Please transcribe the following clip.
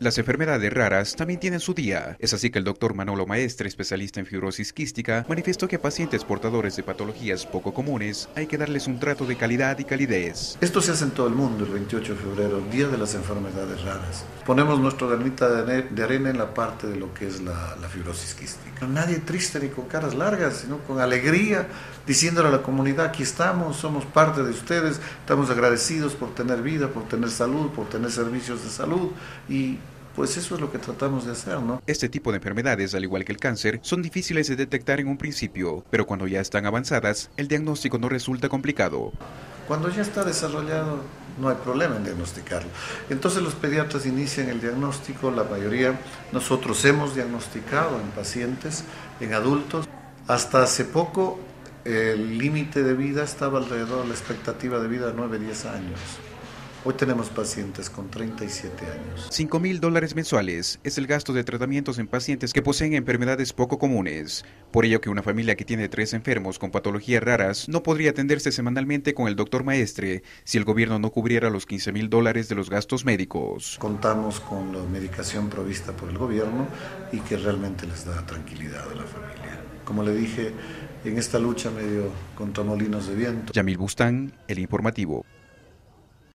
Las enfermedades raras también tienen su día. Es así que el doctor Manolo Maestre, especialista en fibrosis quística, manifestó que a pacientes portadores de patologías poco comunes hay que darles un trato de calidad y calidez. Esto se hace en todo el mundo el 28 de febrero, Día de las Enfermedades Raras. Ponemos nuestro granita de arena en la parte de lo que es la, la fibrosis quística. Nadie triste ni con caras largas, sino con alegría, diciéndole a la comunidad, aquí estamos, somos parte de ustedes, estamos agradecidos por tener vida, por tener salud, por tener servicios de salud y pues eso es lo que tratamos de hacer, ¿no? Este tipo de enfermedades, al igual que el cáncer, son difíciles de detectar en un principio, pero cuando ya están avanzadas, el diagnóstico no resulta complicado. Cuando ya está desarrollado, no hay problema en diagnosticarlo. Entonces los pediatras inician el diagnóstico, la mayoría, nosotros hemos diagnosticado en pacientes, en adultos. Hasta hace poco el límite de vida estaba alrededor de la expectativa de vida de 9-10 años. Hoy tenemos pacientes con 37 años. 5 mil dólares mensuales es el gasto de tratamientos en pacientes que poseen enfermedades poco comunes. Por ello que una familia que tiene tres enfermos con patologías raras no podría atenderse semanalmente con el doctor maestre si el gobierno no cubriera los 15 mil dólares de los gastos médicos. Contamos con la medicación provista por el gobierno y que realmente les da tranquilidad a la familia. Como le dije, en esta lucha medio contra molinos de viento. Yamil Bustán, El Informativo.